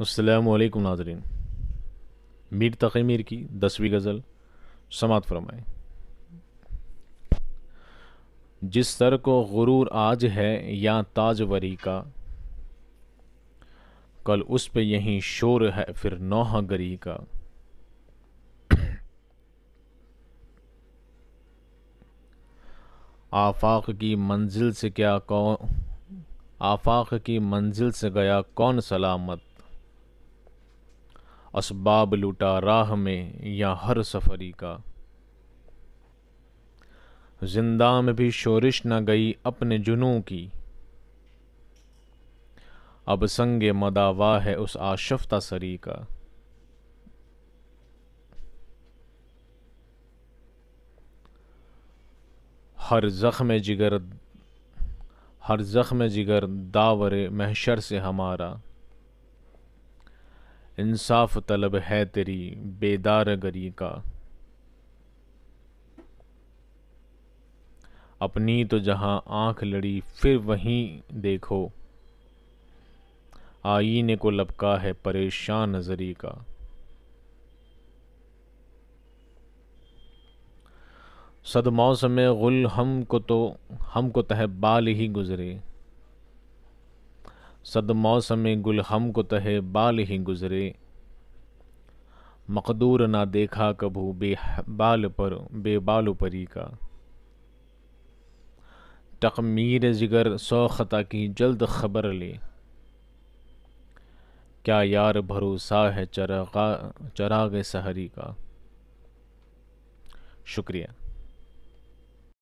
असलकम नाजरीन। मीर तक़ी मीर की दसवीं गज़ल समात फरमाए। जिस सर को गुरूर आज है या ताजवरी का, कल उस पे यहीं शोर है फिर नौहा गरी का। आफाक की मंजिल से क्या कौन आफाक की मंजिल से गया कौन सलामत? असबाब लूटा राह में या हर सफरी का। ज़िंदा में भी शोरिश न गई अपने जुनू की। अब संग मदावा है उस आशफ्ता सरी का। हर जख्म जिगर हर जख्म जिगर दावर महशर से हमारा। इंसाफ तलब है तेरी, बेदार गरी का। अपनी तो जहाँ आँख लड़ी, फिर वहीं देखो। आईने को लपका है परेशान नजरी का। सद मौसम गुल हम को तो हमको तह बाल ही गुजरे। सद मौसम गुल हम को तहे बाल ही गुजरे। मकदूर ना देखा कभू बे बाल पर बेबाल परी का। तकमीर जिगर सौ खता की जल्द खबर ले। क्या यार भरोसा है चरागा, चराग सहरी का? शुक्रिया।